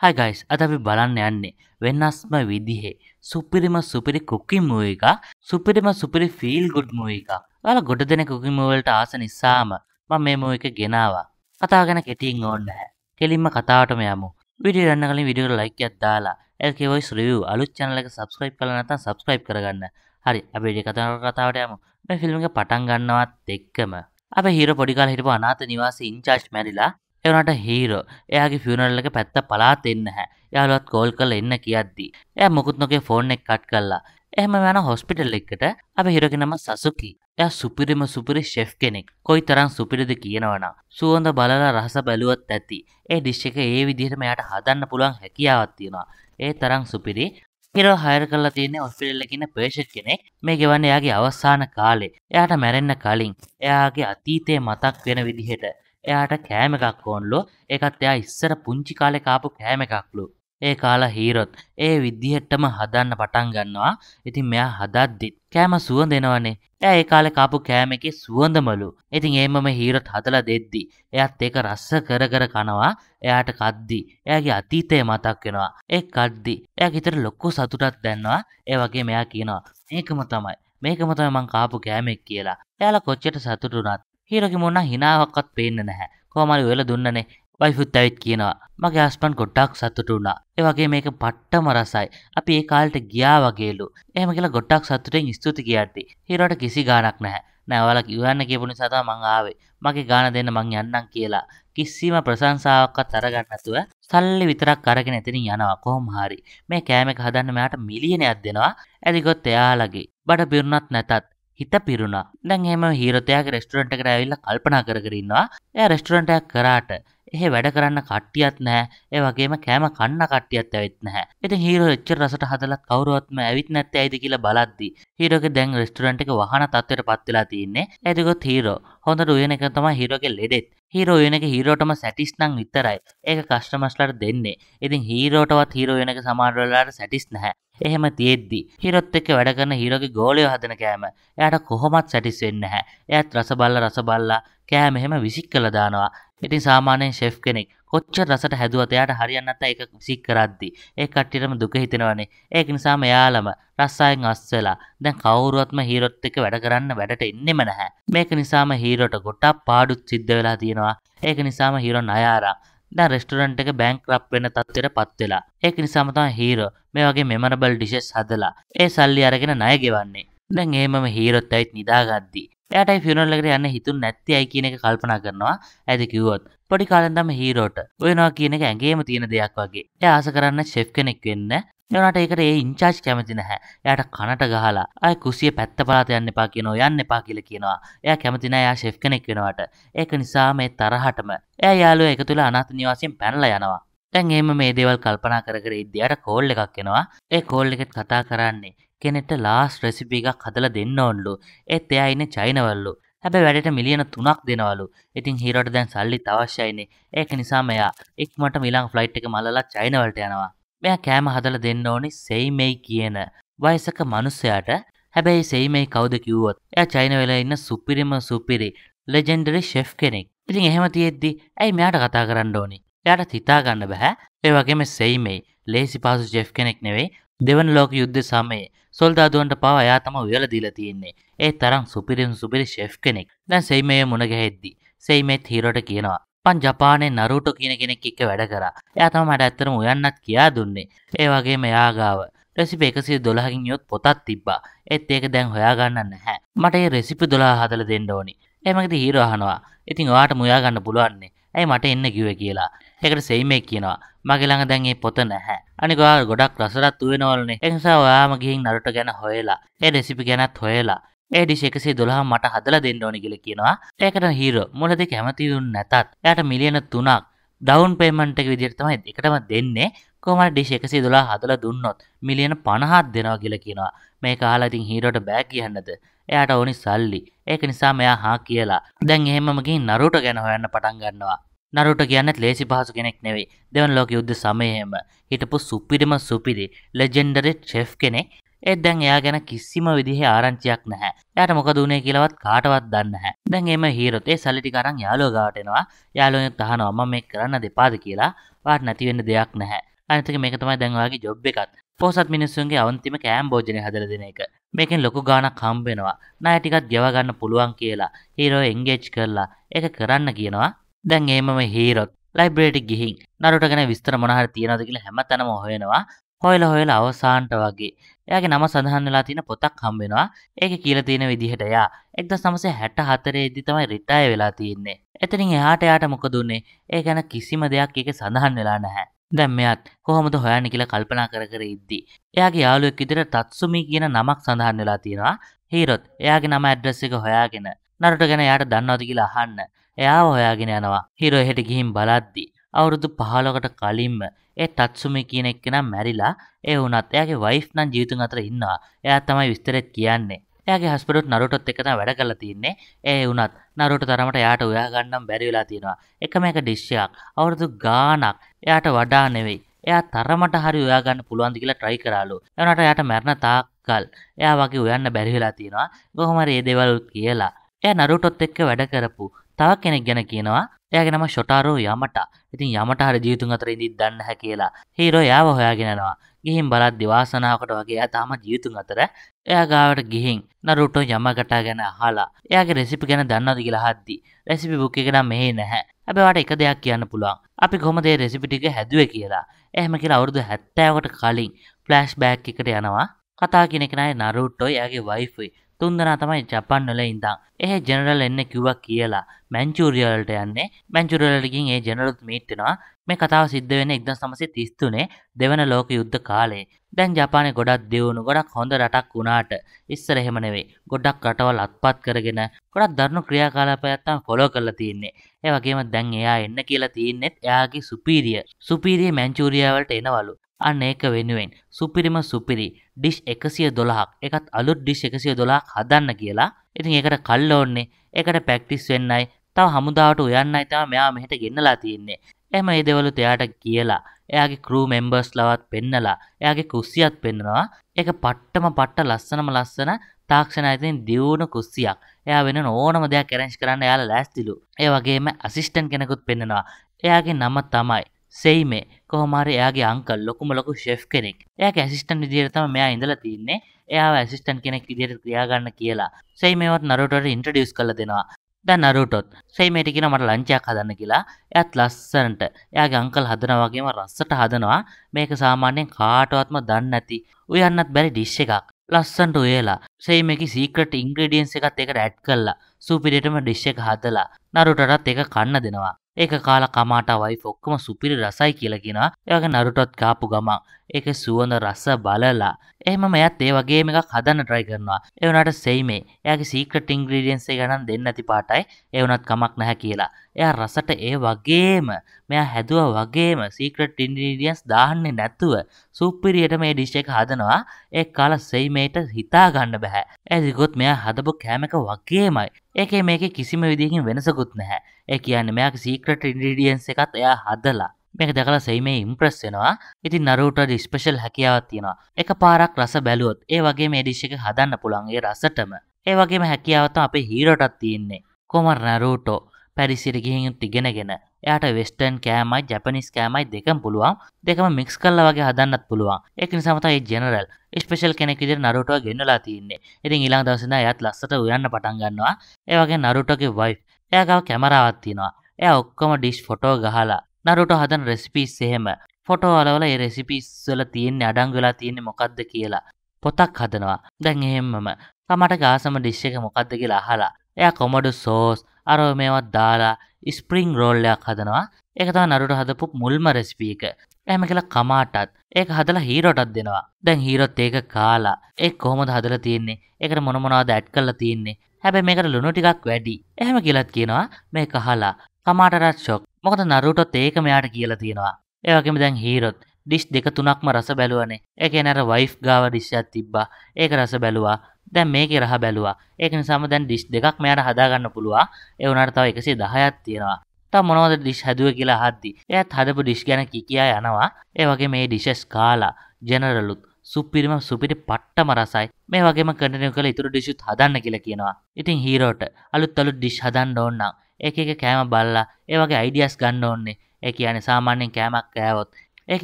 හයි guys අද අපි බලන්න යන්නේ වෙන්නස්ම විදිහේ සුපිරිම සුපිරි කුකින් මූවි එක සුපිරිම සුපිරි ෆීල් ගුඩ් මූවි එක. ඔයාලා ගොඩ දෙනෙක් කුකින් මූවි වලට ආස නිසාම මම මේ මූවි එක ගෙනාවා. කතාව ගැන කෙටියෙන් ඕනේ නැහැ. කෙලින්ම කතාවටම යමු. වීඩියෝ යන්න කලින් වීඩියෝ එකට ලයික් එකක් දාලා LK Voice Review අලුත් channel එක subscribe කරලා නැත්නම් subscribe කරගන්න. හරි අපි වීඩියෝ කතාවට යමු. මේ ෆිල්ම් එක පටන් ගන්නවත් එක්කම අපේ හීරෝ පොඩි කාලේ හිටපු අනාථ නිවාසයේ ඉන්චාර්ජ් මැරිලා එවනට හීරෝ එයාගේ ෆියනල් එක පැත්ත පලාත් එන්න හැ. යාලුවත් කෝල් කල එන්න කියද්දී. එය මුකුත් නොකේ ෆෝන් එක කට් කල්ලා එහෙම යන හොස්පිටල් එකට අප හිරගෙන නම සසුකි. එය සුපිරිම සුපිරි ෂෙෆ් කෙනෙක්. කොයි තරම් සුපිරිද කියනවනම්. සුවඳ බලලා රහස බැලුවත් ඇති. ඒ ඩිෂ් එක ඒ විදිහටම යට හදන්න පුළුවන් හැකියාවක් තියෙනවා. ඒ තරම් සුපිරි. හිරෝ හයර කරලා තියෙන්නේ ඔස්ට්‍රේලියාවේ ඉන්න පේෂන්ට් කෙනෙක්. මේ ගෙවන්නේ එයාගේ අවසාන කාලේ. එයාට මැරෙන්න කලින්. එයාගේ අතීතයේ මතක් වෙන විදිහට. එයාට කෑම එකක් ඕන්ලු. ඒකත් එයා ඉස්සර පුංචි කාලේ කාපු කෑම එකක්ලු. ඒ කාලා හීරොත්. ඒ විදිහටම හදන්න පටන් ගන්නවා. ඉතින් මෙයා හදද්දිත් කෑම සුවඳ එනවනේ. එයා ඒ කාලේ කාපු කෑම එකේ සුවඳමලු. ඉතින් ඒමම හීරොත් හදලා දෙද්දි එයාත් ඒක රස්ස කර කර කනවා. එයාට කද්දි. එයාගේ අතීතය මතක් වෙනවා. ඒ කද්දි එයාගේ හිතට ලොකු සතුටක් දැනෙනවා. ඒ වගේ මෙයා කියනවා මේකම තමයි. මේකම තමයි මං කාපු කෑමෙක් කියලා. එයාලා කොච්චර සතුටු වුණත් හීරෝගේ මොන හිනාවක්වත් පේන්න නැහැ. කොහමරි ඔයලා දුන්නනේ. වයිෆුත් ඇවිත් කියනවා. මගේ හස්බන්ඩ් ගොඩක් සතුටු වුණා. ඒ වගේ මේක පට්ටම රසයි. අපි ඒ කාලෙට ගියා වගේලු. එහෙම කියලා ගොඩක් සතුටෙන් ස්තුති කියද්දි හීරෝට කිසි ගාණක් නැහැ. නෑ ඔයාලා කිව්වන්න කියපු නිසා තමයි මං ආවේ. මගේ ගාණ දෙන්න මං යන්නම් කියලා. කිසිම ප්‍රශංසාවක්වත් අරගන්න නැතුව සල්ලි විතරක් අරගෙන එතනින් යනවා කොහොම හරි. මේ කෑම එක හදන්න මෙයාට මිලියනයක් දෙනවා. ඇදිගොත් එයාලගේ. බඩ පිරුණත් නැතත් හිත පිරුණා. දැන් එහෙම හීරතයාගේ රෙස්ටුරන්ට් එකට ඇවිල්ලා කල්පනා කර කර ඉන්නවා. එයා රෙස්ටුරන්ට් එකක් කරාට එහෙ වැඩ කරන්න කට්ටියත් නැහැ. ඒ වගේම කෑම කන්න කට්ටියත් ඇවිත් නැහැ. ඉතින් හීරෝ එච්චර රසට හදලත් කවුරුවත්ම ඇවිත් නැත්තේ ඇයිද කියලා බලද්දි හීරෝගේ දැන් රෙස්ටුරන්ට් එක වහන තත්ත්වයට පත් වෙලා තියෙන්නේ එතකොට හීරෝ. හොඳට උයන එක තමයි හීරෝගේ ලෙඩෙත්. හීරෝ වෙන එක හීරෝටම සැටිස් නම් විතරයි. ඒක කස්ටමර්ස්ලාට දෙන්නේ. ඉතින් හීරෝටවත් හීරෝ වෙන එක සමහර වෙලාවට සැටිස් නැහැ. එහෙම තියෙද්දි හිරොත් එක්ක වැඩ කරන හිරෝගේ ගෝලයෝ හදන කෑම එයාට කොහොමත් සැටිස් වෙන්නේ නැහැ. එයාත් රස බලලා රස බලලා කෑම එහෙම විසික් කළා දානවා. ඉතින් සාමාන්‍යයෙන් ෂෙෆ් කෙනෙක් කොච්චර රසට හැදුවත් එයාට හරියන්නේ නැත්නම් ඒක විසික් කරද්දි ඒ කට්ටියටම දුක හිතෙනවනේ. ඒක නිසාම එයාලම රස්සායෙන් අස්සලා දැන් කවුරුවත්ම හීරොත් එක්ක වැඩ කරන්න වැඩට එන්නෙම නැහැ. මේක නිසාම හීරෝට ගොඩක් පාඩුත් සිද්ධ වෙලා තියෙනවා. ඒක නිසාම හීරෝ ණය අරන් දැන් රෙස්ටුරන්ට් එක බැංක්රප් වෙන තත්ත්වයට පත් වෙලා. ඒක නිසාම තමයි හීරෝ මේ වගේ මෙමරබල් ඩිෂස් හදලා ඒ සල්ලි අරගෙන ණය ගෙවන්නේ. දැන් එහෙමම හීරොත් ඇවිත් නිදාගද්දි එයාටයි ෆියුනරල් එකට යන්න හිතුන් නැත්තේ ඇයි කියන එක කල්පනා කරනවා. ඇයිද කිව්වොත් පොඩි කාලෙන් තමයි හීරෝට ඔයනවා කියන එක ඇඟේම තියෙන දෙයක් වගේ. එයා ආස කරන්න ෂෙෆ් කෙනෙක් වෙන්න. එවනට ඒකට ඒ ඉන්චාර්ජ් කැමති නැහැ. එයාට කනට ගහලා ආය කුසිය පැත්ත පළාත යන්න එපා කියනවා යන්න එපා කියලා කියනවා. එයා කැමති නැහැ එයා ෂෙෆ් කෙනෙක් වෙනවට. ඒක නිසා මේ තරහටම එයා යාළුවා එකතු වෙලා අනාථ නිවාසයෙන් පැනලා යනවා. දැන් එහෙම මේ දේවල් කල්පනා කර කර ඉද්දියට කෝල් එකක් එනවා. ඒ කෝල් එකෙත් කතා කරන්නේ කෙනෙක්ට ලාස් රෙසිපි එකක් හදලා දෙන්න ඕන්ලු. ඒත් එයා ඉන්නේ චයිනවලු. හැබැයි වැඩට මිලියන 3ක් දෙනවලු. ඉතින් හීරෝට දැන් සල්ලිත් අවශ්‍යයිනේ. ඒක නිසා මෙයා ඉක්මනට ඊළඟ ෆ්ලයිට් එක මල්ලලා චයිනවලට යනවා. මෙයා කෑම හදලා දෙන්න ඕනි සෙයිමෙයි කියන වයසක මිනිසයාට. හැබැයි සෙයිමෙයි කවුද කිව්වොත් එයා චයිනවල ඉන්න සුපිරිම සුපිරි ලෙජෙන්ඩරි ෂෙෆ් කෙනෙක්. ඉතින් එහෙම තියෙද්දි ඇයි මෙයාට කතා කරන්න ඕනි? එයාට හිතා ගන්න බෑ. ඒ වගේම සෙයිමෙයි ලේසි පාසු ෂෙෆ් කෙනෙක් නෙවෙයි. දෙවන ලෝක යුද්ධ සමයේ සොල්දාදුවන්ට පවා එයා තමයි උයලා දීලා තියෙන්නේ. ඒ තරම් සුපිරිම සුපිරි ෂෙෆ් කෙනෙක්. දැන් සෙයිමෙය මුණ ගැහෙද්දි සෙයිමෙත් හීරෝට කියනවා මං ජපානයේ නරුටෝ කියන කෙනෙක් එක්ක වැඩ කරා. එයා තමයි මට ඇත්තටම උයන්නත් කියා දුන්නේ. ඒ වගේම එයා ගාව රෙසිපි 112කින් යොත් පොතක් තිබ්බා. ඒත් ඒක දැන් හොයාගන්න නැහැ. මට ඒ රෙසිපි 12 හදලා දෙන්න ඕනි. එහෙමකදී හීරෝ අහනවා. ඉතින් ඔයාට මුයා ගන්න පුළුවන්නේ. ඇයි මට එන්න කිව්වේ කියලා. ඒකට සෙයිමේ කියනවා. මගේ ළඟ දැන් මේ පොත නැහැ. අනික ඔයා ගොඩක් රසවත් උවෙනවලුනේ. ඒ නිසා ඔයාම ගිහින් නරුට ගැන හොයලා, ඒ රෙසිපි ගැනත් හොයලා ඒ ඩිෂ් 112 මට හදලා දෙන්න ඕනි කියලා කියනවා. ඒකට හීරෝ මුලදී කැමති වුන් නැතත් එයාට මිලියන 3ක් ඩවුන් පේමන්ට් එක විදිහට තමයි එකටම දෙන්නේ. කොහමද ඩිෂ් 112 හදලා දුන්නොත් මිලියන 50ක් දෙනවා කියලා කියනවා. මේක අහලා ඉතින් හීරෝට බෑ කියන්නද? එයාට ඕනි සල්ලි. ඒක නිසා මෙයා හා කියලා. දැන් එහෙමම ගිහින් නරුටෝ ගැන හොයන්න පටන් ගන්නවා. නරුට කියන්නත් ලේසි පහසු කෙනෙක් නෙවෙයි දෙවන් ලෝක යුද්ධ සමයේම හිටපු සුපිරිම සුපිරි ලෙජෙන්ඩරි ෂෙෆ් කෙනෙක් ඒත් දැන් එයා ගැන කිසිම විදිහේ ආරංචියක් නැහැ. එයාට මොකද උනේ කියලාවත් කාටවත් දන්නේ නැහැ. දැන් එම හීරොත් ඒ සල්ලි ටික අරන් යාළුවා ගාවට එනවා. යාළුවෙක් අහනවා මම මේක කරන්න දෙපාද කියලා. වාට නැති වෙන්න දෙයක් නැහැ. අනිත් එක මේක තමයි දැන් ඔයාගේ ජොබ් එකත්. පොහොසත් මිනිස්සුන්ගේ අවන්තිම කෑම් භෝජනය හදලා දෙන එක. මේකෙන් ලොකු ගාණක් හම්බ වෙනවා. ණය ටිකක් ගෙව ගන්න පුළුවන් කියලා හීරෝ එන්ගේජ් කරලා ඒක කරන්න කියනවා. දැන් ඒමම හීරොත් ලයිබ්‍රේටි ගිහින් නරුට ගැන විස්තර මොන හරි තියනවද කියලා හැමතැනම හොයනවා. හොයලා හොයලා අවසානට වගේ එයාගේ නම සඳහන් වෙලා තියෙන පොතක් හම්බ වෙනවා. ඒකේ කියලා තියෙන විදිහට එයා 1964 දී තමයි රිටයර් වෙලා තියෙන්නේ. එතනින් එහාට එයාට මොකද උනේ? ඒ ගැන කිසිම දෙයක් ඒකේ සඳහන් වෙලා නැහැ. දැන් මෙයාත් කොහොමද හොයන්නේ කියලා කල්පනා කර කර ඉද්දි එයාගේ යාළුවෙක් විදිහට තත්සුමි කියන නමක් සඳහන් වෙලා තියෙනවා. හීරොත් එයාගේ නම ඇඩ්‍රස් එක හොයාගෙන නරුට ගැන එයාට දන්නවද කියලා අහන්න. එයාව හොයාගෙන යනවා. හීරෝ එහෙට ගිහින් බලද්දි අවුරුදු 15කට කලින්ම ඒ තත්සුමි කියන එක්කෙනා මැරිලා ඒ වුණත් එයාගේ වයිෆ් නම් ජීවිතුන් අතර ඉන්නවා. එයා තමයි විස්තරෙත් කියන්නේ. එයාගේ හස්බන්ඩ්ත් නරුටොත් එක්ක තමයි වැඩ කරලා තින්නේ. ඒ වුණත් නරුටෝ තරමට එයාට උයා ගන්නම් බැරි වෙලා තියෙනවා. එකම එක ඩිෂ් එකක් අවුරුදු ගාණක් එයාට වඩා නෙවෙයි. එයා තරමට හරි උයා ගන්න පුළුවන්ද කියලා try කරාලු. එවනට එයාට මැරෙන තාක්කල් එයා වගේ උයන්න බැරි වෙලා තියෙනවා. කොහොම හරි මේ දේවල් කියලා. එයා නරුටොත් එක්ක වැඩ කරපු තව කෙනෙක් ගැන කියනවා. එයාගේ නම ෂොටාරෝ යමටා. ඉතින් යමට හරි ජීවිතුන් අතර ඉඳිත් දන්නේ නැහැ කියලා. හීරෝ එයාව හොයාගෙන යනවා. ගිහින් බලද්දි වාසනාවකට වගේ එයා තාම ජීවිතුන් අතර එයා ගාවට ගිහින් නරුටෝ යමගටා ගැන අහලා එයාගේ රෙසිපි ගැන දන්නවද කියලා අහද්දි රෙසිපි බුක් එක නම් මෙහෙ නැහැ. හැබැයි වාට එක දෙයක් කියන්න පුළුවන්. අපි කොහොමද මේ රෙසිපි ටික හැදුවේ කියලා. එහෙම කියලා අවුරුදු 70කට කලින් ෆ්ලෑෂ් බෑක් එකට යනවා. කතා කියන කෙනායි නරුටෝ එයාගේ වයිෆුයි තුන්දෙනා තමයි ජපන් වල ඉඳන්. එහෙ ජෙනරල් එන්න කිව්වා කියලා මැන්චූරියා වලට යන්නේ. මැන්චූරියා වලට ගිහින් ඒ ජෙනරල්ත් මීට් වෙනවා. මේ කතාව සිද්ධ වෙන්නේ 1933 දෙවන ලෝක යුද්ධ කාලේ. දැන් ජපානය ගොඩක් දියුණු ගොඩක් හොඳ රටක් වුණාට ඉස්සර එහෙම නෙවෙයි. ගොඩක් රටවල් අත්පත් කරගෙන ගොඩක් දරුණු ක්‍රියාකලාපයක් තමයි ෆලෝ කරලා තියෙන්නේ. ඒ වගේම දැන් එයා එන්න කියලා තියෙන්නේ එයාගේ සුපීරියර්. සුපීරියර් මැන්චූරියා වලට එනවලු. අන්න ඒක වෙනුවෙන්. සුපිරිම සුපිරි ඩිෂ් එකසිය දොළහක් එකත් අලුත් ඩිෂ් එකසිය දොලාක් හදන්න කියලා. ඉතින් ඒකට කල්ල ඕන්නේ. ඒකට පැක්ටිස් වෙන්නයි. තව හමුදාවට උයන්නයි. තම මෙයා මෙහට ගෙන්නලා තියෙන්නේ. එම ඒ දෙවලු එයාට කියලා. එයාගේ කරූ මෙම්බර්ස් ලවත් පෙන්නලා. එයාගේ කුස්සියත් පෙන්නවා ඒක පට්ටම පට්ට ලස්සනම ලස්සන තාක්ෂණ අයිතින් දියුණු කුස්සියක්. එයා වෙන ඕනම දෙයක් කැරෙන්ච් කරන්න යාලා ලෑස්තිලු. ඒ වගේම අසිස්ටන් කෙනෙකුත් පෙන්නවා එයාගේ නම තමයි සෙයිමේ කොහොමහරි එයාගේ අංකල් ලොකුම ලොකු ෂෙෆ් කෙනෙක්. එයාගේ ඇසිස්ටන්ට් විදිහට තමයි මෙයා ඉඳලා තින්නේ. එයාව ඇසිස්ටන්ට් කෙනෙක් විදිහට ක්‍රියා ගන්න කියලා. සෙයිමේවත් නරුටෝට ඉන්ට්‍රොඩියුස් කරලා දෙනවා. දැන් නරුටොත් සෙයිමේට කියන මට ලංචයක් හදන්න කියලා. එයාත් ලස්සනට එයාගේ අංකල් හදනා වගේම රස්සට හදනවා. මේක සාමාන්‍යයෙන් කාටවත්ම දන්නේ නැති උයන්නත් බැරි ඩිෂ් එකක්. ලස්සන්ට උයලා සෙයිමේකි සීක්‍රට් ඉන්ග්‍රීඩියන්ස් එකත් ඒකට ඇඩ් කරලා සුපිරියටම ඩිෂ් එක හදලා නරුටටත් ඒක කන්න දෙනවා. ඒක කාලා කමාට වයිෆ් ඔක්කොම සුපිරි රසයි කියලා කියනවා. ඒ වගේ නරුටොත් කාපු ගමන් ඒකේ සුවඳ රස බලලා එහෙමම එයාත් ඒ වගේම එකක් හදන්න try කරනවා. ඒ වුණාට සෙයිමේ එයාගේ secret ingredients එක ගණන් දෙන්න නැති පාටයි ඒ වුණත් කමක් නැහැ කියලා. එයා රසට ඒ වගේම මෙයා හැදුවා වගේම secret ingredients දාන්නේ නැතුව සුපිරියට මේ ඩිෂ් එක හදනවා. ඒ කාලා සෙයිමේට හිතා ගන්න බෑ. එදිකොත් මෙයා හදපු කෑම එක වගේමයි. ඒකේ මේකේ කිසිම විදිහකින් වෙනසකුත් නැහැ. ඒ කියන්නේ මෙයාගේ සීක්‍රට් ඉන්ග්‍රීඩියන්ට්ස් එකත් එයා හදලා මේක දැකලා සෙයිමේ ඉම්ප්‍රස් වෙනවා. ඉතින් නරුටෝට ස්පෙෂල් හැකියාවක් තියෙනවා. එකපාරක් රස බැලුවොත් ඒ වගේ මේ ඩිෂ් එක හදන්න පුළුවන් ඒ රසටම. ඒ වගේම හැකියාව තමයි අපේ හීරෝටත් තියෙන්නේ. කොමර් නරුටෝ පැරිසිට ගිහින් ඉගෙනගෙන එයාට වෙස්ටර්න් කෑමයි ජැපනිස් කෑමයි දෙකම පුළුවන් දෙකම මික්ස් කරලා වගේ හදන්නත් පුළුවන් ඒක නිසා තමයි ජෙනරල් ස්පෙෂල් කෙනෙක් විදිහට නරුටෝ ගෙන්නලා තියෙන්නේ ඉතින් ඊළඟ දවසේ ඉඳන් එයාත් ලස්සට උයන්න පටන් ගන්නවා ඒ වගේ නරුටෝගේ වයිෆ් එයා ගාව කැමරාවක් තියෙනවා එයා ඔක්කොම ඩිෂ් ෆොටෝ ගහලා නරුටෝ හදන රෙසිපීස් එහෙම ෆොටෝ වලවල ඒ රෙසිපීස් වල තියෙන්නේ අඩංගු වෙලා තියෙන්නේ මොකද්ද කියලා පොතක් හදනවා දැන් එහෙම්මම තමට ගාසම ඩිෂ් එක මොකද්ද කියලා අහලා එයා කොමඩු සෝස් අර මේවත් දාලා ස්ප්‍රිං රෝල්ලයක් හදනවා ඒක තමයි නරුට හදපු මුල්ම රෙසිපි එක. එහෙම කියලා කමාටත් ඒක හදලා හීරෝටත් දෙනවා. දැන් හීරෝත් ඒක කාලා ඒක කොහොමද හදලා තියෙන්නේ? ඒකට මොන මොනවද ඇඩ් කරලා තියෙන්නේ? හැබැයි මේකට ලුණු ටිකක් වැඩි. එහෙම කියලාත් කියනවා මේක අහලා කමාටටත් ෂොක්. මොකද නරුටොත් ඒක මෙයාට කියලා තියෙනවා. ඒ වගේම දැන් හීරොත් ඩිෂ් දෙක තුනක්ම රස බැලුවනේ. ඒ කියන්නේ අර වයිෆ් ගාව ඩිෂ් එකක් තිබ්බා. ඒක රස බැලුවා. දැන් මේකේ රහ බැලුවා. ඒක නිසාම දැන් ඩිෂ් දෙකක් මෙයාට හදාගන්න පුළුවන්. ඒ වුණාට තව 110ක් තියෙනවා. තව මොනවද ඩිෂ් හැදුවේ කියලා අහද්දි එයාත් හදපු ඩිෂ් ගැන කිකියා යනවා. ඒ වගේ මේ ඩිෂස් කාලා ජෙනරලුත් සුපිරිම සුපිරි පට්ටම රසයි මේ වගේම කටිනියු කළ ඉතුරු ඩිෂුත් හදන්න කියලා කියනවා ඉතින් හීරෝට අලුත් අලුත් ඩිෂ් හදන්න ඕන නම් එක එක කෑම බල්ලා ඒ වගේ අයිඩියස් ගන්න ඕනේ ඒ කියන්නේ සාමාන්‍යයෙන් කෑමක් කෑවොත්. ඒක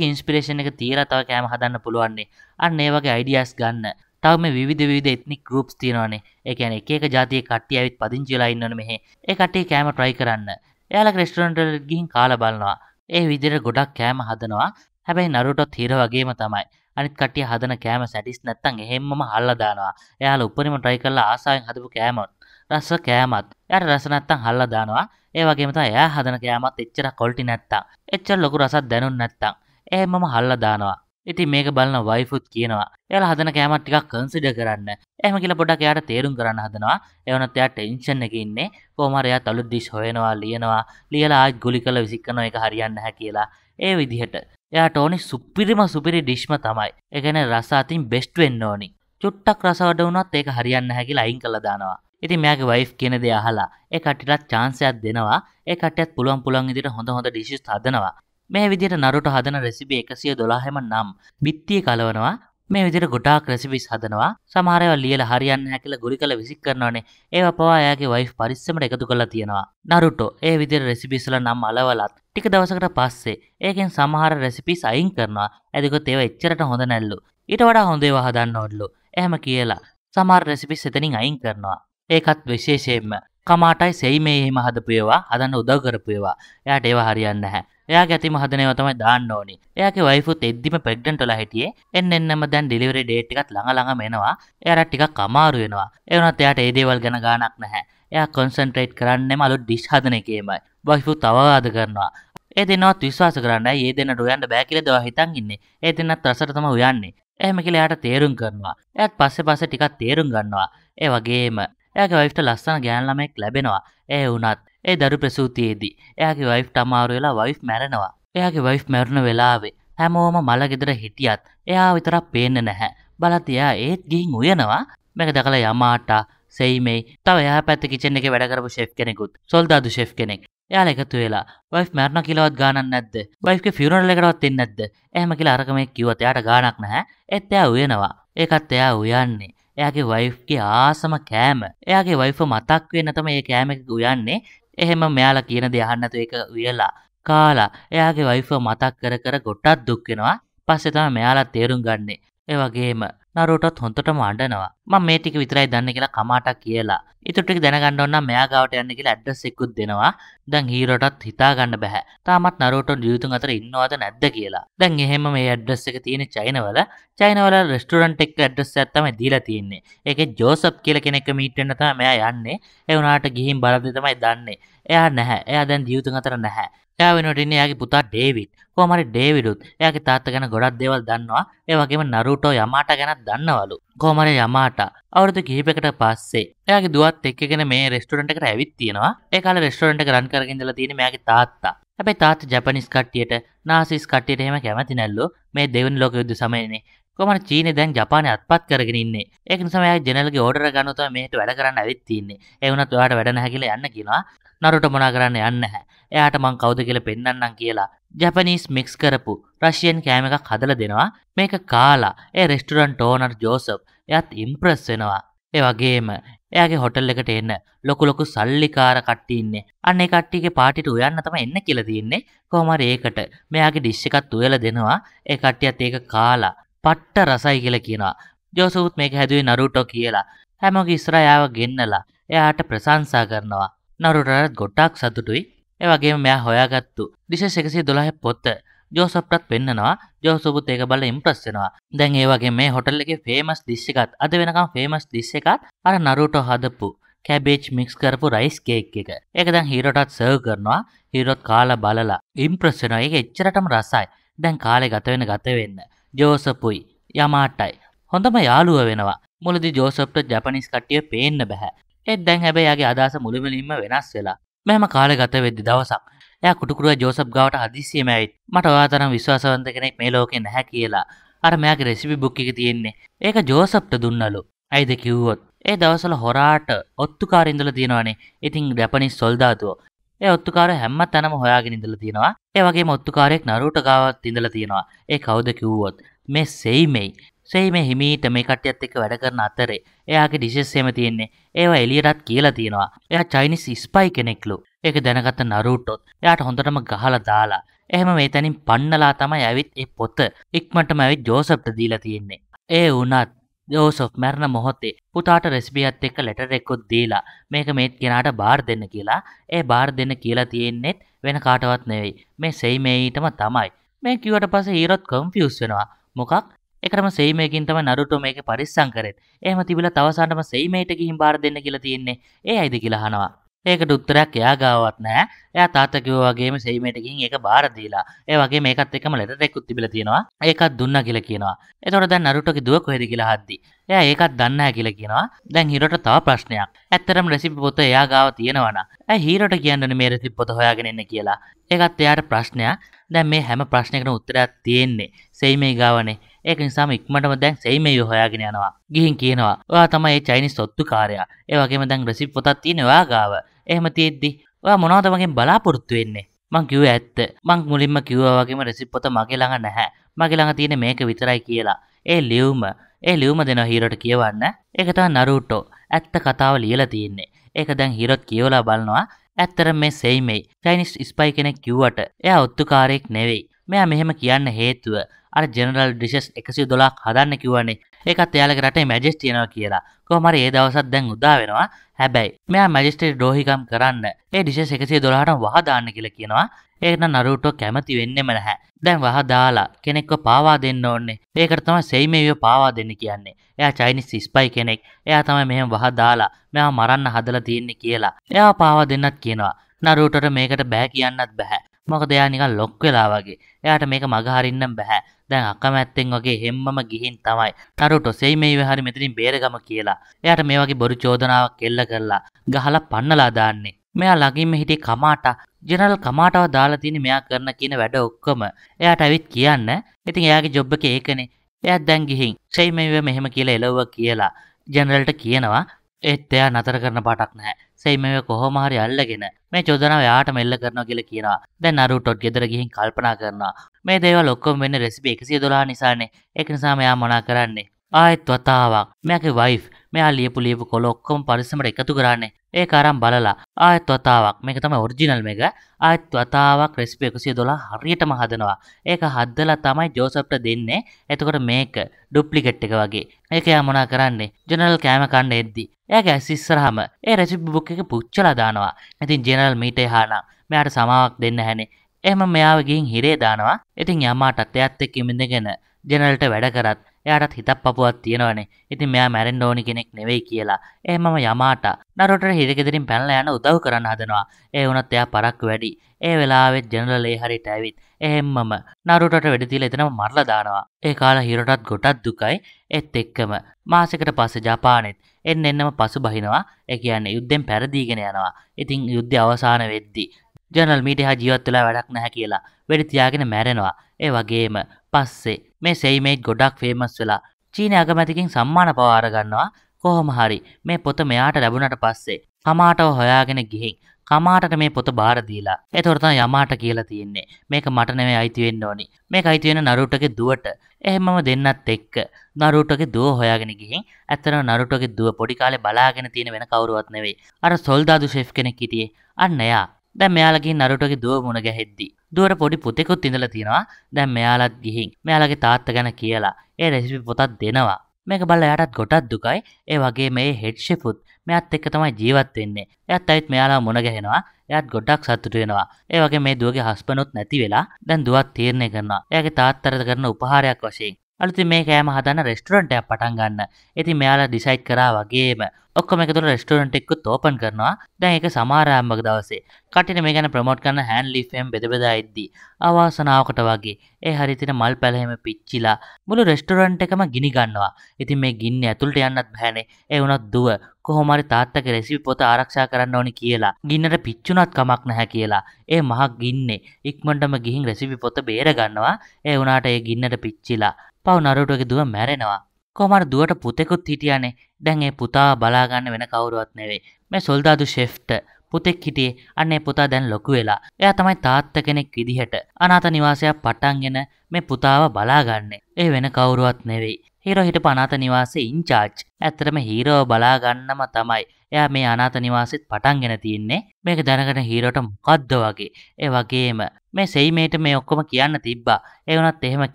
ඉන්ස්පිරේෂන් එක තියලා තව කෑම හදන්න පුළුවන්නේ අන්න ඒ වගේ අයිඩියස් ගන්න. තව මේ විවිධ විවිධ එත්නික් ගෲප්ස් තියෙනවානේ. ඒ කියන්නේ එක එක ජාතියේ කට්ටිය ඇවිත් පදිංචි වෙලා ඉන්නවනේ මෙහෙ. ඒ කට්ටිය කෑම try කරන්න. එයාලගේ රෙස්ටෝරන්ට් වලට ගිහින් කාලා බලනවා. ඒ විදිහට ගොඩක් කෑම හදනවා. හැබැයි නරුටොත් හිර වගේම තමයි. අනිත් කට්ටිය හදන කෑම සැටිස් නැත්තම් එහෙම්මම හල්ලා දානවා. එයාලා උපරිම try කරලා ආසාවෙන් හදපු කෑමත් රස කෑමත්. එයාට රස නැත්තම් හල්ලා දානවා. ඒ වගේම තමයි එයා හදන කෑමත් එච්චර quality නැත්තම්. එච්චර ලොකු රසක් දැනුන් නැත්තම්. එහෙම්මම හල්ලා දානවා. ඉතින් මේක බලන වයිෆුත් කියනවා. එයාලා හදන කෑමත් ටිකක් කන්සිඩර් කරන්න. එහෙම කියලා පොඩ්ඩක් එයාට තේරුම් කරන්න හදනවා. එවනත් එයා ටෙන්ෂන් එකේ ඉන්නේ. කොහොම හරි එයා තලු ඩිෂ් හොයනවා ලියනවා. ලියලා ආයි ගුලි කරලා විසික් කරනවා ඒක හරියන්නේ නැහැ කියලා. ඒ විදිහට එයාට ඕනි සුපිරිම සුපිරි ඩිශ්ම තමයි. ඒ කියන්නේ රස අතින් බෙස්ට් වෙන්න ඕනි. චුට්ටක් රස වඩ වුණත් ඒක හරියන්නේ නැහැ කියලා අයින් කළා දානවා. ඉතින් මෙයාගේ වයිෆ් කියන දේ අහලා ඒ කට්ටියටත් chance එකක් දෙනවා. ඒ කට්ටියත් පුළුවන් පුළුවන් විදිහට හොඳ හොඳ ඩිෂස් හදනවා. මේ විදිහට නරුට හදන රෙසිපි 112ම නම් බිත්තිය කලවනවා. මේ විදිහට ගොඩාක් රෙසිපිස් හදනවා. සමහර ඒවා ලියලා හරියන්නේ නැහැ කියලා ගුලි කරලා විසික් කරනවානේ. ඒවා පවා එයාගේ වයිෆ් පරිස්සමට එකතු කරලා තියෙනවා. නරුටෝ ඒ විදිහට රෙසිපිස් වල නම් අලවලත් ටික දවසකට පස්සේ ඒකෙන් සමහර රෙසිපිස් අයින් කරනවා. එදිකොත් ඒවා එච්චරට හොඳ නැල්ලු. ඊට වඩා හොඳ ඒවා හදන්න ඕනලු. එහෙම කියලා සමහර රෙසිපිස් එතනින් අයින් කරනවා. ඒකත් විශේෂයෙන්ම කමාටයි සෙයිමේ එහෙම හදපු ඒවා හදන්න උදව් කරපු ඒවා එයාට ඒවා හරියන්නේ නැහැ එයාගේ ඇතිම හදනේවා තමයි දාන්න ඕනි. එයාගේ වයිෆුත් එද්දිම ප්‍රෙග්නන්ට් වෙලා හිටියේ. එන්න එන්නම දැන් ඩෙලිවරි ඩේට් එකත් ළඟ ළඟම එනවා. එයාට ටිකක් අමාරු වෙනවා. ඒ වුණත් එයාට ඒ දේවල් ගැන ගාණක් නැහැ. එයා කොන්සන්ට්‍රේට් කරන්නෙම අලුත් ඩිෂ් හදන එකේමයි. වයිෆුත් අවවාද කරනවා. ඒ දෙන්නවත් විශ්වාස කරන්නයි ඒ දෙන්නට උයන්න බෑ කියලා දවා හිතන් ඉන්නේ. ඒ දෙන්නත් රසට තමයි උයන්නේ. එහෙම කියලා එයාට තේරුම් කරනවා. එයාත් පස්සේ පස්සේ ටිකක් තේරුම් ගන්නවා. ඒ වගේම එයාගේ වයිෆ්ට ලස්සන ගෑන් ළමෙක් ලැබෙනවා. ඒ වුණත් ඒ දරු ප්‍රසූතියේදී එයාගේ වයිෆ්ට අමාරු වෙලා වයිෆ් මැරෙනවා. එයාගේ වයිෆ් මැරුණ වෙලාවේ හැමෝම මල ගෙදර හිටියත් එයා විතරක් පේන්නේ නැහැ. බලත් එයා ඒත් ගිහින් උයනවා. මේක දැකලා යමාටා සෙයිමේ තව එයා පැත්තේ කිචන් එකේ වැඩ කරපු ෂෙෆ් කෙනෙකුත් සොල්දාදු ෂෙෆ් කෙනෙක් එයාලා එකතු වෙලා වයිෆ් මැරුණ කියලාවත් ගානක් නැද්ද? වයිෆ්ගේ ෆියුනරල් එකටවත් එන්නේ නැද්ද? එහෙම කියලා අරක මේ කිව්වත් එයාට ගානක් නැහැ. ඒත් එයා උයනවා. ඒකත් එයා උයන්නේ. එයාගේ වයිෆ්ගේ ආසම කෑම. එයාගේ වයිෆ මතක් වෙන්න තමයි මේ කෑම එක උයන්නේ. එහෙම මෙයාලා කියන දේ අහන්න නැතුව ඒක උයලා කාලා එයාගේ වයිෆව මතක් කර කර ගොඩක් දුක් වෙනවා. පස්සේ තමයි මෙයාලා තේරුම් ගන්නේ. ඒ වගේම නරුටොත් හොඳටම අඬනවා. මම මේ ටික විතරයි දන්නේ කියලා කමාටක් කියලා. ඊටු ටික දැනගන්න ඕන නම් මෙයා ගාවට යන්න කියලා ඇඩ්‍රස් එකකුත් දෙනවා. දැන් හීරෝටත් හිතා ගන්න බෑ. තාමත් නරුටෝ ජීවිතුන් අතර ඉන්නවද නැද්ද කියලා. දැන් එහෙම මේ ඇඩ්‍රස් එක තියෙන චයිනවල චයිනවල රෙස්ටෝරන්ට් එක ඇඩ්‍රස් එකක් තමයි දීලා තියෙන්නේ. ඒකේ ජෝසප් කියලා කෙනෙක් මීට් වෙන්න තමයි මෙයා යන්නේ. ඒ වුණාට ගිහින් බලද්දි තමයි දන්නේ. එයා නැහැ. එයා දැන් ජීවිතුන් අතර නැහැ. එයා වෙනුවට ඉන්නේ එයාගේ පුතා ඩේවිඩ්. කොහොම හරි ඩේවිඩුත් එයාගේ තාත්තා ගැන ගොඩක් දේවල් දන්නවා. ඒ වගේම නරුටෝ යමාටා ගැනත් දන්නවලු. කොහොම හරි යමාටා අවුරුදු කිහිපයකට පස්සේ එයාගේ දුවත් එක්කගෙන මේ රෙස්ටෝරන්ට් එකට ඇවිත් තියෙනවා. ඒ කාලේ රෙස්ටෝරන්ට් එක රන් කරගෙන ඉඳලා තියෙන්නේ මෙයාගේ තාත්තා. හැබැයි තාත්තා ජපනිස් කට්ටියට නාසිස් කට්ටියට එහෙම කැමති නැල්ලු. මේ දෙවෙනි ලෝක යුද්ධ සමයේනේ. කොහොමද චීනේ දැන් ජපානේ අත්පත් කරගෙන ඉන්නේ. ඒක නිසා එයා ජෙනරල්ගේ ඕඩර් ගන්නව තමයි මෙහෙට වැඩ කරන්න ඇවිත් තින්නේ. ඒ වුණත් ඔයාට වැඩ නැහැ කියලා යන්න කියනවා. නරුට මොනා කරන්න යන්න නැහැ. එයාට මං කවුද කියලා පෙන්වන්නම් කියලා ජැපනීස් මික්ස් කරපු රෂියන් කෑම එකක් හදලා දෙනවා. මේක කාලා ඒ රෙස්ටෝරන්ට් ඕනර් ජෝසප් එයාත් ඉම්ප්‍රස් වෙනවා. ඒ වගේම එයාගේ හොටල් එකට එන්න ලොකු ලොකු සල්ලිකාර කට්ටිය ඉන්නේ. අන්න ඒ කට්ටියගේ පාටිට උයන්න තමයි එන්න කියලා තියෙන්නේ. කොහොම හරි ඒකට මෙයාගේ ඩිෂ් එකත් උයලා දෙනවා. ඒ කට්ටියත් ඒක කාලා පට්ට රසයි කියලා කියනවා. ජෝසප්ත් මේක හැදුවේ නරුටෝ කියලා. හැමෝගේ ඉස්සරහා යාව ගෙන්නලා එයාට ප්‍රශංසා කරනවා. නරුටට ගොඩක් සතුටුයි. ඒ වගේම මෙයා හොයාගත්තු ඩිෂස් 112 පොත ජෝසප්ටත් පෙන්නනවා. ජෝසප්ත් ඒක බලලා ඉම්ප්‍රස් වෙනවා. දැන් ඒ වගේ මේ හොටල් එකේ ෆේමස් ඩිෂ් එකත් අද වෙනකම් ෆේමස් ඩිෂ් එකත් අර නරුටෝ හදපු කැබේජ් මික්ස් කරපු රයිස් කේක් එක. ඒක දැන් හීරෝටත් සර්ව් කරනවා. හීරෝත් කාලා බලලා ඉම්ප්‍රස් වෙනවා. ඒක එච්චරටම රසයි. දැන් කාලේ ගත වෙන ගත වෙන්න. ජෝසපුයි යමාටයි හොඳම යාළුව වෙනවා. මුලදී ජෝසප්ට ජපනිස් කට්ටිය පේන්න බෑ. ඒත් දැන් හැබැයි යාගේ අදහස මුළුමනින්ම වෙනස් වෙලා. මෙහෙම කාලේ ගත වෙද්දි දවසක් එයා කුටුකුරුව ජෝසප් ගාවට හදිස්සියෙම ඇවිත් මට ඔයා තරම් විශ්වාසවන්ත කෙනෙක් මේ ලෝකේ නැහැ කියලා. අර මෙයාගේ රෙසිපි බුක් එකේ තියෙන්නේ. ඒක ජෝසප්ට දුන්නලු. ඇයිද කිව්වොත් ඒ දවස්වල හොරාට ඔත්තුකාරින්දල තියෙනවනේ. ඉතින් ජපනිස් සොල්දාදුවෝ ඒ ඔත්තුකාරය හැම තැනම හොයාගෙන ඉඳලා තියෙනවා. ඒ වගේම ඔත්තුකාරයෙක් නරුට ගාවත් ඉඳලා තියෙනවා. ඒ කවුද කිව්වොත් මේ සෙයිමෙයි සෙයිම හිමීට මේ කට්ටියත් එක්ක වැඩ කරන අතරේ එයාගේ ඩිෂස් එහෙම තියෙන්නේ. ඒවා එළියටත් කියලා තියෙනවා. එයා චයිනිස් ස්පයි කෙනෙක්ලු. ඒක දැනගත්ත නරුටොත් එයාට හොඳටම ගහලා දාලා එහෙම මේ තැනින් පන්නලා තමයි ඇවිත් ඒ පොත ඉක්මනටම ඇවිත් ජෝසප්ට දීලා තියෙන්නේ. ඒ වුණත් ජෝසොෆ් මැරණ මොහොතේ පුතාට රෙසිපියත් එක්ක ලෙටර් එකකුත් දීලා මේක මේත් කෙනාට බාර් දෙන්න කියලා ඒ බාර් දෙන්න කියලා තියෙන්නෙත් වෙන කාටවත් නෙවෙයි මේ සෙයිමේයිටම තමයි මේ කිව්වට පස්සේ හීරොත් කන්ෆියුස් වෙනවා මොකක් එකටම සෙයිමේකින් තමයි නරුටෝ මේක පරිස්සම් කරෙත් එහෙම තිබිලා තවසානටම සෙයිමේට ගිහින් බාර දෙන්න කියලා තියෙන්නේ ඒ ඇයිද කියලා අහනවා ඒකට උත්තරයක් එයා ගාවත් නැහැ. එයා තාත්තා කිව්වා වගේම සෙයිමේට ගිහින් ඒක බාර දීලා. ඒ වගේම ඒකත් එක්කම ලෙටර් එකකුත් තිබිලා තියෙනවා. ඒකත් දුන්නා කියලා කියනවා. එතකොට දැන් නරුටෝගේ දුව කොහෙද කියලා අහද්දි. එයා ඒකත් දන්නේ නැහැ කියලා කියනවා. දැන් හීරෝට තව ප්‍රශ්නයක්. ඇත්තටම රෙසිපි පොත එයා ගාව තියෙනවා නම් ඇයි හීරෝට කියන්නේ මේ රෙසිපි පොත හොයාගෙන එන්න කියලා. ඒකත් එයාට ප්‍රශ්නයක්. දැන් මේ හැම ප්‍රශ්නයකටම උත්තරයක් තියෙන්නේ සෙයිමේ ගාවනේ. ඒක නිසාම ඉක්මටම දැන් සෙයිමේ හොයාගෙන යනවා. ගිහින් කියනවා ඔයා තමයි ඒ චයිනිස් ඔත්තුකාරයා. ඒ වගේම දැන් රෙසිපි පොතක් තියෙන්නේ ඔයා ගාව. එහෙම තියෙද්දි ඔයා මොනවද මගෙන් බලාපොරොත්තු වෙන්නේ? මං කිව්වේ ඇත්ත. මං මුලින්ම කිව්වා වගේම රෙසිප් පොත මගේ ළඟ නැහැ. මගේ ළඟ තියෙන්නේ මේක විතරයි කියලා. ඒ ලියුම ඒ ලියුම දෙනවා හීරෝට කියවන්න. ඒක තමයි නරුටෝ. ඇත්ත කතාව ලියලා තියෙන්නේ. ඒක දැන් හීරෝත් කියවලා බලනවා. ඇත්තට මේ සෙයිමෙයි චයිනිස් ස්පයි කෙනෙක් කිව්වට එයා ඔත්තුකාරයෙක් නෙවෙයි. මෙයා මෙහෙම කියන්න හේතුව අර ජෙනරල් ඩිෂස් 112ක් හදන්න කිව්වනේ. ඒකත් එයාලගේ රටේ මැජෙස්ට් තියනවා කියලා. කොහොම හරි ඒ දවසත් දැන් උදා වෙනවා. හැබැයි මෙයා මැජිස්ට්‍රේට් ද්‍රෝහිකම් කරන්න ඒ ඩිෂස් 112ට වහ දාන්න කියලා කියනවා. ඒක නම් නරුටෝ කැමති වෙන්නෙම නැහැ. දැන් වහ දාලා කෙනෙක්ව පාවා දෙන්න ඕනේ. ඒකට තමයි සෙයිමේවිය පාවා දෙන්න කියන්නේ. එයා චයිනිස් ස්පයි කෙනෙක්. එයා තමයි මෙහෙම වහ දාලා මෙයා මරන්න හදලා තියෙන්නේ කියලා. එයා පාවා දෙන්නත් කියනවා. නරුටෝට මේකට බෑ කියන්නත් බෑ. මොකද එයා නිකන් ලොක් වෙලා වගේ. එයාට මේක මග හරින්නම් බෑ. දැන් අකමැත්තෙන් වගේ හෙම්මම ගිහින් තමයි නරුටෝ සෙයිමේවිය හරි මෙතනින් බේරගම කියලා. එයාට මේ වගේ බොරු චෝදනාවක් එල්ල කරලා ගහලා පන්නලා දාන්නේ. මෙයා ළඟින්ම හිටියේ කමාටා ජෙනරල් කමාටව දාලා තියෙන මෙයා කරන කියන වැඩ ඔක්කොම එයාට ඇවිත් කියන්න. ඉතින් එයාගේ ජොබ් එක ඒකනේ. එයාත් දැන් ගිහින් සෙයිමේවිය මෙහෙම කියලා එළවුවා කියලා ජෙනරල්ට කියනවා. ඒත් එයා නතර කරන පාටක් නැහැ. සෙයිමේවිය කොහොම හරි අල්ලගෙන මේ චෝදනාව එයාටම එල්ල කරනවා කියලා කියනවා. දැන් නරුටෝත් ගෙදර ගිහින් කල්පනා කරනවා. මේ දේවල් ඔක්කොම වෙන්නේ රෙසිපි 112 නිසානේ. ඒක නිසා මෙයා මොනා කරන්නේ? ආයෙත් වතාවක්. මෙයාගේ වයිෆ් මෙයා ලියපු ලියපු කොළ ඔක්කොම පරිස්සමට එකතු කරන්නේ. ඒක අරන් බලලා ආයෙත් වතාවක්. මේක තමයි ඔරිජිනල් මේක. ආයෙත් වතාවක් රෙසිපි 112 හරියටම හදනවා. ඒක හදලා තමයි ජෝසප්ට දෙන්නේ. එතකොට මේක ඩුප්ලිකේට් එක වගේ. ඒක යා මොනා කරන්නේ? ජෙනරල් කෑම කන්න එද්දි. එයාගේ ඇස් ඉස්සරහම ඒ රෙසිපි බුක් එක පුච්චලා දානවා. ඉතින් ජෙනරල් මීට එහානම් මෙයාට සමාවක් දෙන්න හැනේ. එහෙම මෙයාව ගිහින් හිරේ දානවා. ඉතින් යමාටත් එයත් එක්ක ඉඳගෙන ජෙනරල්ට වැඩ කරත් එයාටත් හිතක් පපුවක් තියෙනවනේ. ඉතින් මෙයා මැරෙන්න ඕනි කෙනෙක් නෙවෙයි කියලා. එහෙමම යමාට නරොටට හිරගෙදරින් පැනලා යන උදව් කරන්න හදනවා. ඒ වුණත් එයා පරක්කු වැඩි. ඒ වෙලාවෙත් ජෙනරල් ඒ හරියට ඇවිත් එහෙම්මම නරුටට වැඩ තියලා එතනම මරලා දානවා. ඒ කාලා හිරටත් ගොඩක් දුකයි. ඒත් එක්කම මාසෙකට පස්සේ ජපානෙත් එන්න එන්නම පසු බහිනවා. ඒ කියන්නේ යුද්ධෙන් පෙරදීගෙන යනවා. ඉතින් යුද්ධය අවසාන වෙද්දී ජනල් මීට හා ජීවත් වෙලා වැඩක් නැහැ කියලා වෙඩි තියාගෙන මැරෙනවා. ඒ වගේම පස්සේ මේ සෙයිමේට් ගොඩක් ෆේමස් වෙලා චීන අගමැතිකින් සම්මාන පවා අරගන්නවා. කොහොම හරි මේ පොත මෙයාට ලැබුණට පස්සේ කමාටව හොයාගෙන ගිහින් කමාටට මේ පොත බාර දීලා. ඒතකොට තමයි යමාට කියලා තියෙන්නේ. මේක මට නෙමෙයි අයිති වෙන්න ඕනි. මේක අයිති වෙන නරුටෝගේ දුවට. එහෙමම දෙන්නත් එක්ක නරුටෝගේ දුව හොයාගෙන ගිහින් ඇත්තටම නරුටෝගේ දුව පොඩි කාලේ බලාගෙන තියෙන වෙන කවුරුවත් නෙවෙයි. අර සොල්දාදු ෂෙෆ් කෙනෙක් හිටියේ. අන්න එයා. දැන් මෙයාලා ගිහින් නරුටෝගේ දුව මුණ ගැහෙද්දි දුවට පොඩි පුතෙකුත් ඉඳලා තියෙනවා. දැන් මෙයාලත් ගිහින් මෙයාලගේ තාත්තා ගැන කියලා ඒ රෙසිපි පොතක් දෙනවා. මේක බලලා එයාටත් ගොඩක් දුකයි. ඒ වගේම මේ හෙඩ් ෂෙෆුත් මෙයාත් එක්ක තමයි ජීවත් වෙන්නේ. එයාත් ඇවිත් මෙයාලා මුණ ගැහෙනවා. එයාත් ගොඩක් සතුටු වෙනවා. ඒ වගේ මේ දුවගේ හස්බන්ඩ්ුත් නැති වෙලා දැන් දුවත් තීරණය කරනවා. එයාගේ තාත්තට කරන උපහාරයක් වශයෙන් අලුතින් මේ කෑම හදන්න රෙස්ටෝරන්ට් එකක් පටන් ගන්න. ඉතින් මෙයාලා ඩිසයිඩ් කරා වගේම ඔක්කොම එකතුව රෙස්ටෝරන්ට් එකකුත් ඕපන් කරනවා. දැන් ඒක සමාරාම්භක දවසේ. කටින මේ ගැන ප්‍රමෝට් කරන හෑන්ඩ් ලීෆ් එම් බෙද බෙදා ඉද්දි අවාසනාවකට වගේ ඒ හරිතින මල් පැලහෙම පිච්චිලා මුළු රෙස්ටෝරන්ට් එකම ගිනි ගන්නවා. ඉතින් මේ ගින්න ඇතුළට යන්නත් බෑනේ. ඒ වුණත් දුව කොහොම හරි තාත්තගේ රෙසිපි පොත ආරක්ෂා කරන්න ඕනි කියලා. ගින්නට පිච්චුණත් කමක් නැහැ කියලා. ඒ මහ ගින්නේ ඉක්මනටම ගිහින් රෙසිපි පොත බේර ගන්නවා. ඒ වුණාට ඒ ගින්නට පිච්චිලා පව් නරුටෝගේ දුව මැරෙනවා. කොහමර දුවට පුතෙකුත් හිටියනේ. දැන් ඒ පුතා බලාගන්න වෙන කවුරුවත් නෙවෙයි. මේ සොල්දාදු ෂෙෆ්ට පුතෙක් හිටියේ අන්න ඒ පුතා දැන් ලොකු වෙලා. එයා තමයි තාත්තා කෙනෙක් විදිහට අනාථ නිවාසයක් පටන්ගෙන මේ පුතාව බලාගන්නේ. ඒ වෙන කවුරුවත් නෙවෙයි. හීරෝ හිටපු අනාථ නිවාසේ ඉන්චාර්ජ්. ඇත්තටම හීරෝ බලා ගන්නම තමයි. එයා මේ අනාථ නිවාසෙත් පටන්ගෙන තියෙන්නේ. මේක දැනගෙන හීරෝට මොකද්ද වගේ. ඒ වගේම මේ සෙයිමේට මේ ඔක්කොම කියන්න තිබ්බා. ඒ වුණත් එහෙම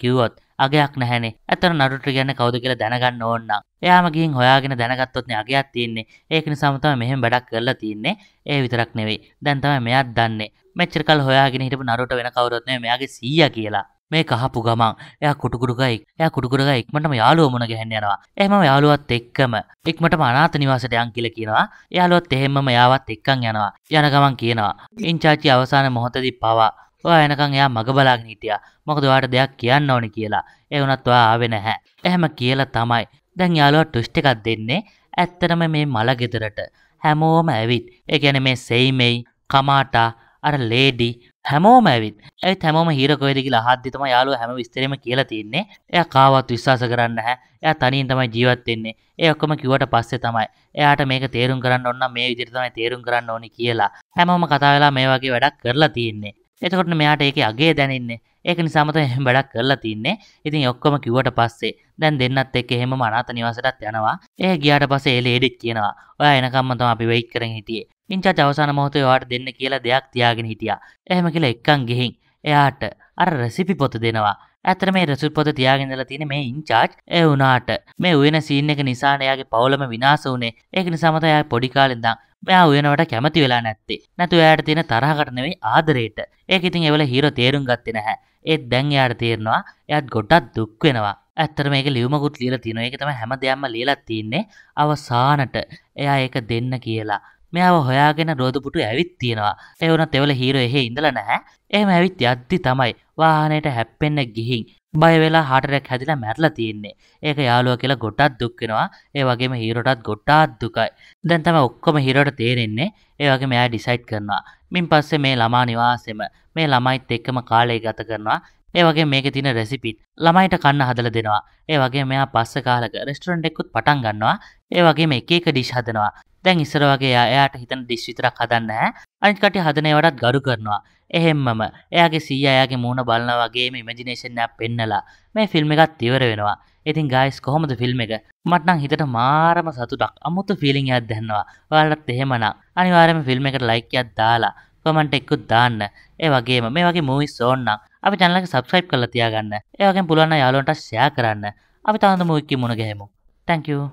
කිව්වොත් අගයක් නැහැනේ. ඇත්තට නඩුට කියන්නේ කවුද කියලා දැනගන්න ඕන නම්. එයාම ගිහින් හොයාගෙන දැනගත්තොත් නේ අගයක් තියෙන්නේ. ඒක නිසාම තමයි මෙහෙම වැඩක් කරලා තියෙන්නේ. ඒ විතරක් නෙවෙයි. දැන් තමයි මෙයාත් දන්නේ. මෙච්චර කල් හොයාගෙන හිටපු නඩුට වෙන කවුරුත් නෙවෙයි මෙයාගේ සීයා කියලා. මේ කහපු ගමන් එයා කුටුකුඩුගයි එයා කුටුකුඩුගයි ඉක්මනටම යාළුවෝ මුණ ගැහෙන්න යනවා. එහෙමම යාළුවත් එක්කම ඉක්මනටම අනාථ නිවාසයට යන් කියලා කියනවා. යාළුවත් එහෙම්මම යාවත් එක්කන් යනවා. යන ගමන් කියනවා. ඉන්චාචි අවසාන මොහොතදී පවා ඔයා එනකන් එයා මග බලාගෙන හිටියා. මොකද ඔයාට දෙයක් කියන්න ඕනි කියලා. ඒ වුණත් ඔයා ආවේ නැහැ. එහෙම කියලා තමයි. දැන් යාළුවා ට්විස්ට් එකක් දෙන්නේ. ඇත්තටම මේ මල ගෙදරට හැමෝම ඇවිත්. ඒ කියන්නේ මේ සෙයිමෙයි, කමාටා, අර ලේඩි හැමෝම ඇවිත්. ඒත් හැමෝම හීර කොහෙද කියලා අහද්දි තමයි යාළුවා හැම විස්තරෙම කියලා තින්නේ. එයා කාවත් විශ්වාස කරන්නේ නැහැ. එයා තනියෙන් තමයි ජීවත් වෙන්නේ. ඒ ඔක්කොම කිව්වට පස්සේ තමයි එයාට මේක තේරුම් කරන්න ඕන නම් මේ විදිහට තමයි තේරුම් කරන්න ඕනි කියලා. හැමෝම කතා වෙලා මේ වගේ වැඩක් කරලා තියෙන්නේ. එතකොට මෙයාට ඒකේ අගේ දැනෙන්නේ. ඒක නිසාම තමයි එහෙම වැඩක් කරලා තින්නේ. ඉතින් ඔක්කොම කිව්වට පස්සේ දැන් දෙන්නත් එක්ක එහෙමම අනාථ නිවාසයටත් යනවා. ඒ ගියාට පස්සේ ඒ ලේඩිත් කියනවා. ඔයා එනකම්ම තමයි අපි වෙයිට් කරගෙන හිටියේ. ඉන්චාර්ජ් අවසාන මොහොතේ ඔයාට දෙන්න කියලා දෙයක් තියාගෙන හිටියා. එහෙම කියලා එක්කන් ගිහින් එයාට අර රෙසිපි පොත දෙනවා. ඇත්තට මේ රෙසිපි පොත තියාගෙන ඉඳලා තියෙන මේ ඉන්චාර්ජ් ඒ වුණාට මේ උයන සීන් එක නිසා එයාගේ පවුලම විනාශ වුනේ. ඒක නිසාම තමයි එයා පොඩි කාලේ ඉඳන් මෙයා උයනවට කැමති වෙලා නැත්තේ. නැතු එයාට තියෙන තරහකට නෙවෙයි ආදරේට. ඒක ඉතින් ඒවල හීරෝ තේරුම් ගත්තේ නැහැ. ඒත් දැන් එයාට තේරෙනවා එයාත් ගොඩක් දුක් වෙනවා. ඇත්තට මේක ලියුමකුත් ලියලා තියෙනවා. ඒක තමයි හැමදේම ලියලා තියෙන්නේ. අවසානට එයා ඒක දෙන්න කියලා. මෙයාව හොයාගෙන රෝදපුටු ඇවිත් තියෙනවා. ඒ වුණත් එවල හීරෝ එහෙ ඉඳලා නැහැ. එහෙම ඇවිත් යද්දි තමයි වාහනේට හැප්පෙන්න ගිහින් බය වෙලා heart attack හැදිලා මැරලා තියෙන්නේ. ඒක යාළුවා කියලා ගොඩක් දුක් වෙනවා. ඒ වගේම හීරෝටත් ගොඩාක් දුකයි. දැන් තමයි ඔක්කොම හීරෝට තේරෙන්නේ. ඒ වගේම එයා ඩිසයිඩ් කරනවා. මින් පස්සේ මේ ළමා නිවාසෙම මේ ළමයිත් එක්කම කාලය ගත කරනවා. ඒ වගේ මේකේ තියෙන රෙසිපිත් ළමයිට කන්න හදලා දෙනවා. ඒ වගේම මෙයා පස්ස කාලක රෙස්ටොරන්ට් එකකුත් පටන් ගන්නවා. ඒ වගේම එක එක ඩිෂ් හදනවා. දැන් ඉස්සර වගේ එයා එයාට හිතන ඩිෂ් විතරක් හදන්නේ නැහැ. අනිත් කට්ටිය හදන ඒවාටත් ගරු කරනවා. එහෙම්මම එයාගේ සීයා එයාගේ මූණ බලනා වගේම ඉමේජිනේෂන් එකක් පෙන්නලා මේ ෆිල්ම් එකත් ඉවර වෙනවා. ඉතින් ගයිස් කොහොමද ෆිල්ම් එක? මට නම් හිතට මාරම සතුටක් අමුතු ෆීලිං එකක් දැනෙනවා. ඔයාලටත් එහෙමනම් අනිවාර්යයෙන්ම ෆිල්ම් එකට ලයික් එකක් දාලා කමෙන්ට් එකකුත් දාන්න. ඒ වගේම මේ වගේ මූවිස් ඕන නම් අපි channel එක subscribe කරලා තියාගන්න. ඒ වගේම පුළුවන් නම් යාළුවන්ට share කරන්න. අපි තවද මූවි එකකින් මුණ ගැහෙමු. thank you